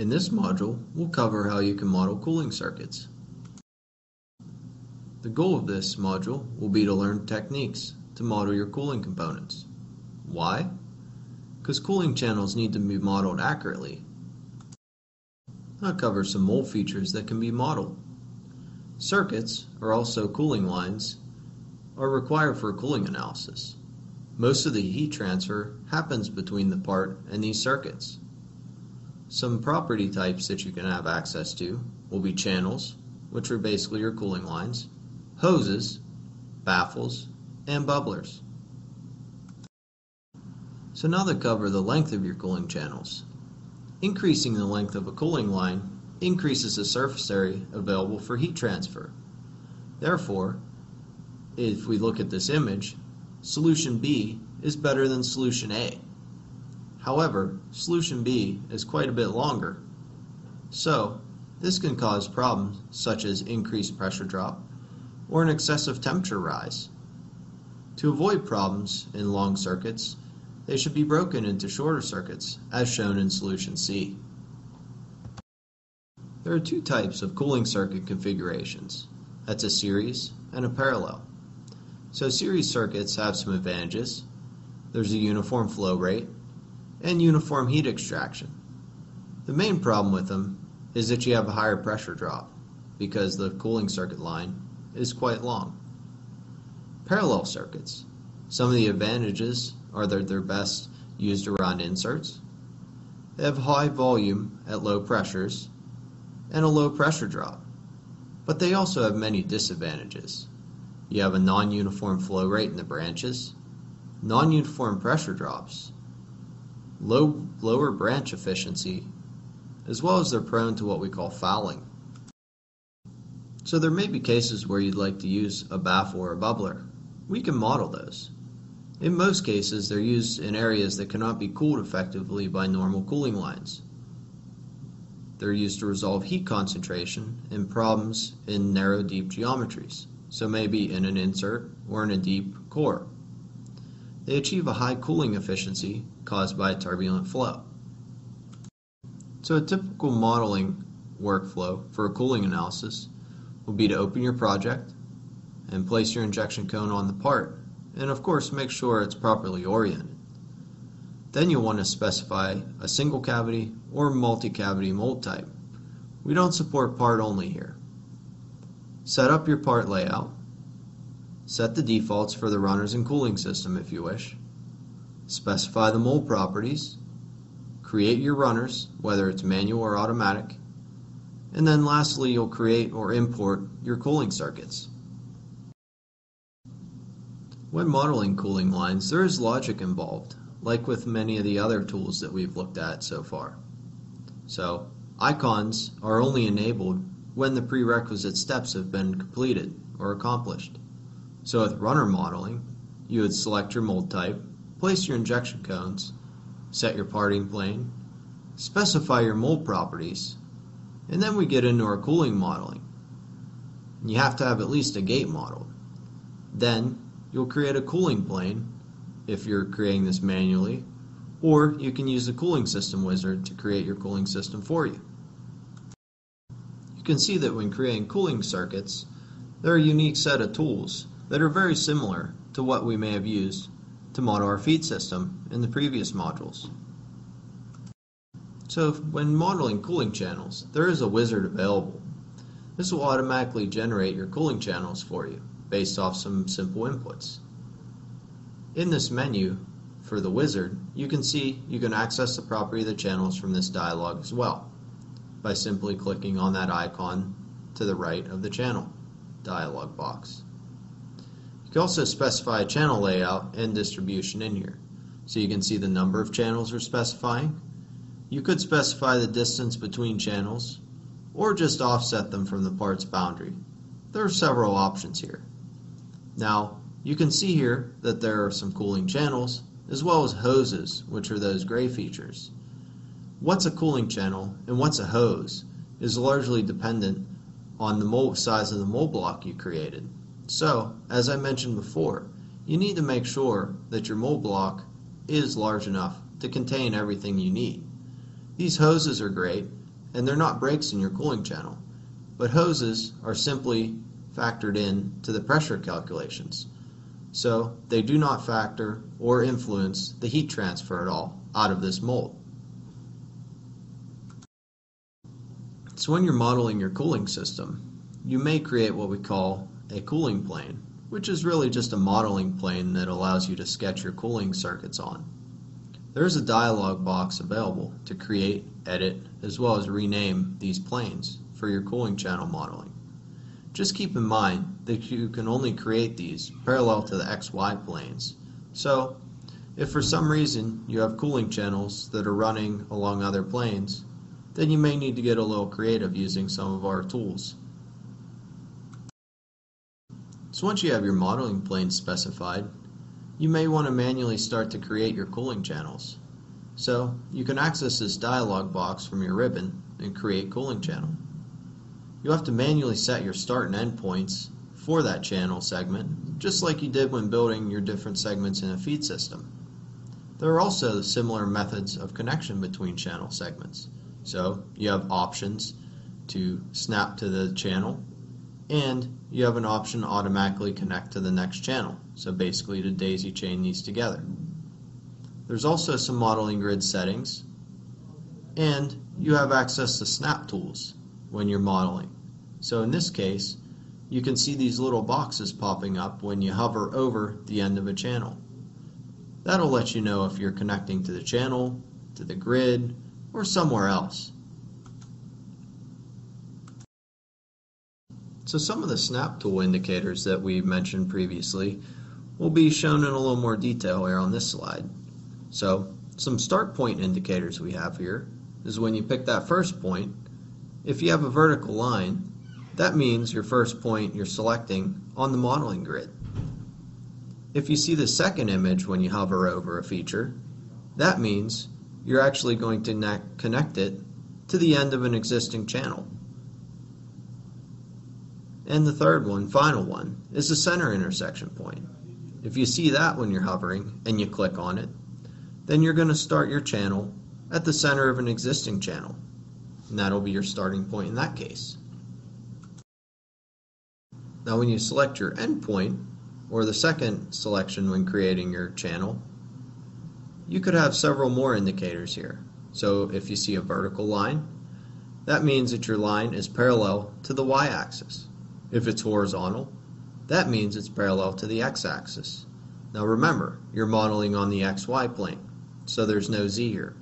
In this module, we'll cover how you can model cooling circuits. The goal of this module will be to learn techniques to model your cooling components. Why? Because cooling channels need to be modeled accurately. I'll cover some mold features that can be modeled. Circuits, or also cooling lines, are required for cooling analysis. Most of the heat transfer happens between the part and these circuits. Some property types that you can have access to will be channels, which are basically your cooling lines, hoses, baffles, and bubblers. So now to cover the length of your cooling channels. Increasing the length of a cooling line increases the surface area available for heat transfer. Therefore, if we look at this image, solution B is better than solution A. However, solution B is quite a bit longer. So, this can cause problems such as increased pressure drop or an excessive temperature rise. To avoid problems in long circuits, they should be broken into shorter circuits, as shown in solution C. There are two types of cooling circuit configurations. That's a series and a parallel. So series circuits have some advantages. There's a uniform flow rate and uniform heat extraction. The main problem with them is that you have a higher pressure drop because the cooling circuit line is quite long. Parallel circuits. Some of the advantages are that they're best used around inserts. They have high volume at low pressures and a low pressure drop. But they also have many disadvantages. You have a non-uniform flow rate in the branches, non-uniform pressure drops, low, lower branch efficiency, as well as they're prone to what we call fouling. So there may be cases where you'd like to use a baffle or a bubbler. We can model those. In most cases, they're used in areas that cannot be cooled effectively by normal cooling lines. They're used to resolve heat concentration and problems in narrow deep geometries, so maybe in an insert or in a deep core. They achieve a high cooling efficiency caused by turbulent flow. So a typical modeling workflow for a cooling analysis will be to open your project and place your injection cone on the part and of course make sure it's properly oriented. Then you'll want to specify a single cavity or multi-cavity mold type. We don't support part only here. Set up your part layout. Set the defaults for the runners and cooling system if you wish. Specify the mold properties. Create your runners, whether it's manual or automatic. And then lastly, you'll create or import your cooling circuits. When modeling cooling lines, there is logic involved, like with many of the other tools that we've looked at so far. So, icons are only enabled when the prerequisite steps have been completed or accomplished. So with runner modeling, you would select your mold type, place your injection cones, set your parting plane, specify your mold properties, and then we get into our cooling modeling. You have to have at least a gate model. Then you'll create a cooling plane if you're creating this manually, or you can use the cooling system wizard to create your cooling system for you. You can see that when creating cooling circuits, there are a unique set of tools that are very similar to what we may have used to model our feed system in the previous modules. So when modeling cooling channels, there is a wizard available. This will automatically generate your cooling channels for you based off some simple inputs. In this menu for the wizard, you can see you can access the property of the channels from this dialog as well by simply clicking on that icon to the right of the channel dialog box. You can also specify a channel layout and distribution in here. So you can see the number of channels we're specifying, you could specify the distance between channels, or just offset them from the part's boundary. There are several options here. Now, you can see here that there are some cooling channels, as well as hoses, which are those gray features. What's a cooling channel and what's a hose is largely dependent on the mold size of the mold block you created. So, as I mentioned before, you need to make sure that your mold block is large enough to contain everything you need. These hoses are great and they're not breaks in your cooling channel, but hoses are simply factored in to the pressure calculations. So they do not factor or influence the heat transfer at all out of this mold. So when you're modeling your cooling system, you may create what we call a cooling plane, which is really just a modeling plane that allows you to sketch your cooling circuits on. There is a dialog box available to create, edit, as well as rename these planes for your cooling channel modeling. Just keep in mind that you can only create these parallel to the XY planes. So, if for some reason you have cooling channels that are running along other planes, then you may need to get a little creative using some of our tools. So once you have your modeling plane specified, you may want to manually start to create your cooling channels. So you can access this dialog box from your ribbon and create cooling channel. You'll have to manually set your start and end points for that channel segment, just like you did when building your different segments in a feed system. There are also similar methods of connection between channel segments. So you have options to snap to the channel and you have an option to automatically connect to the next channel. So basically to daisy chain these together. There's also some modeling grid settings and you have access to snap tools when you're modeling. So in this case, you can see these little boxes popping up when you hover over the end of a channel. That'll let you know if you're connecting to the channel, to the grid, or somewhere else. So some of the snap tool indicators that we mentioned previously will be shown in a little more detail here on this slide. So some start point indicators we have here is when you pick that first point, if you have a vertical line, that means your first point you're selecting on the modeling grid. If you see the second image when you hover over a feature, that means you're actually going to connect it to the end of an existing channel. And the third one, final one, is the center intersection point. If you see that when you're hovering and you click on it, then you're going to start your channel at the center of an existing channel. And that'll be your starting point in that case. Now when you select your endpoint, or the second selection when creating your channel, you could have several more indicators here. So if you see a vertical line, that means that your line is parallel to the y-axis. If it's horizontal, that means it's parallel to the x-axis. Now remember, you're modeling on the xy plane, so there's no z here.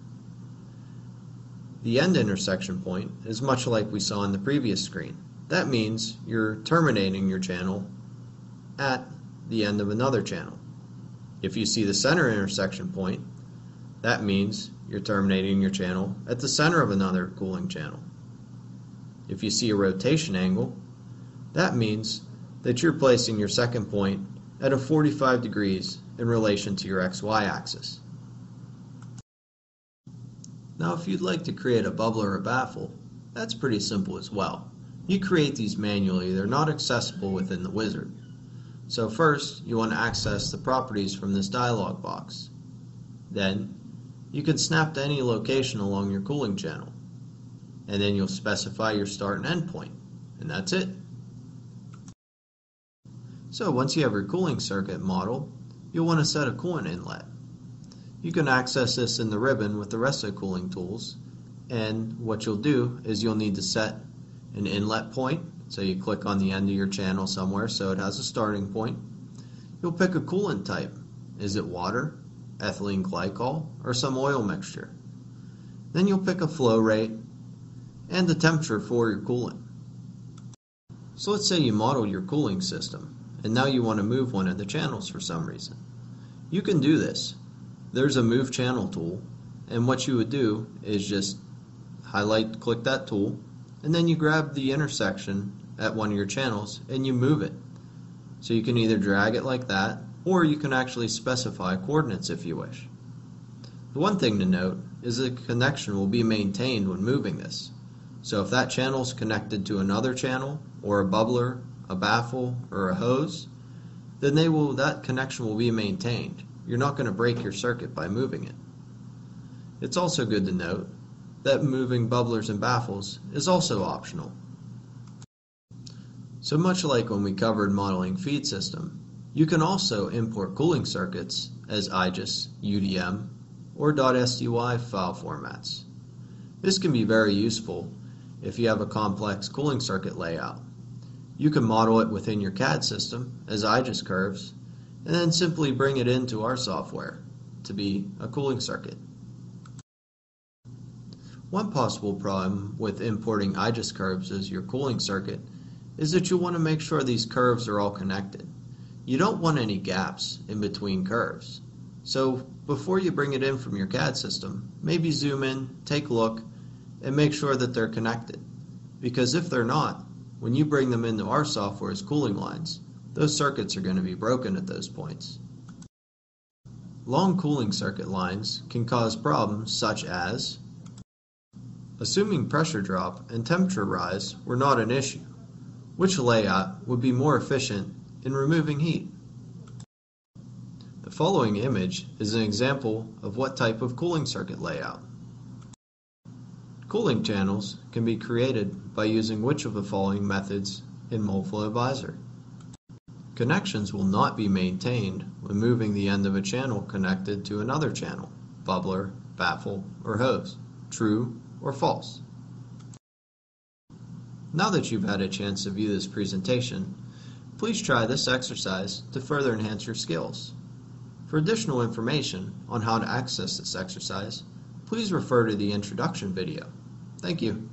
The end intersection point is much like we saw in the previous screen. That means you're terminating your channel at the end of another channel. If you see the center intersection point, that means you're terminating your channel at the center of another cooling channel. If you see a rotation angle, that means that you're placing your second point at a 45 degrees in relation to your XY axis. Now if you'd like to create a bubble or a baffle, that's pretty simple as well. You create these manually, they're not accessible within the wizard. So first, you want to access the properties from this dialog box. Then, you can snap to any location along your cooling channel. And then you'll specify your start and end point. And that's it. So once you have your cooling circuit model, you'll want to set a coolant inlet. You can access this in the ribbon with the rest of the cooling tools. And what you'll do is you'll need to set an inlet point. So you click on the end of your channel somewhere so it has a starting point. You'll pick a coolant type. Is it water, ethylene glycol, or some oil mixture. Then you'll pick a flow rate and the temperature for your coolant. So let's say you model your cooling system and now you want to move one of the channels for some reason. You can do this. There's a move channel tool and what you would do is just highlight click that tool and then you grab the intersection at one of your channels and you move it. So you can either drag it like that or you can actually specify coordinates if you wish. The one thing to note is the connection will be maintained when moving this. So if that channel is connected to another channel, or a bubbler, a baffle, or a hose, then they will that connection will be maintained. You're not going to break your circuit by moving it. It's also good to note that moving bubblers and baffles is also optional. So much like when we covered modeling feed system, you can also import cooling circuits as IGES, UDM, or .sty file formats. This can be very useful if you have a complex cooling circuit layout. You can model it within your CAD system as IGES curves, and then simply bring it into our software to be a cooling circuit. One possible problem with importing IGES curves as your cooling circuit is that you'll want to make sure these curves are all connected. You don't want any gaps in between curves. So before you bring it in from your CAD system, maybe zoom in, take a look, and make sure that they're connected. Because if they're not, when you bring them into our software as cooling lines, those circuits are going to be broken at those points. Long cooling circuit lines can cause problems such as assuming pressure drop and temperature rise were not an issue, which layout would be more efficient in removing heat? The following image is an example of what type of cooling circuit layout. Cooling channels can be created by using which of the following methods in Moldflow Advisor. Connections will not be maintained when moving the end of a channel connected to another channel, bubbler, baffle, or hose. True or false? Now that you've had a chance to view this presentation, please try this exercise to further enhance your skills. For additional information on how to access this exercise, please refer to the introduction video. Thank you.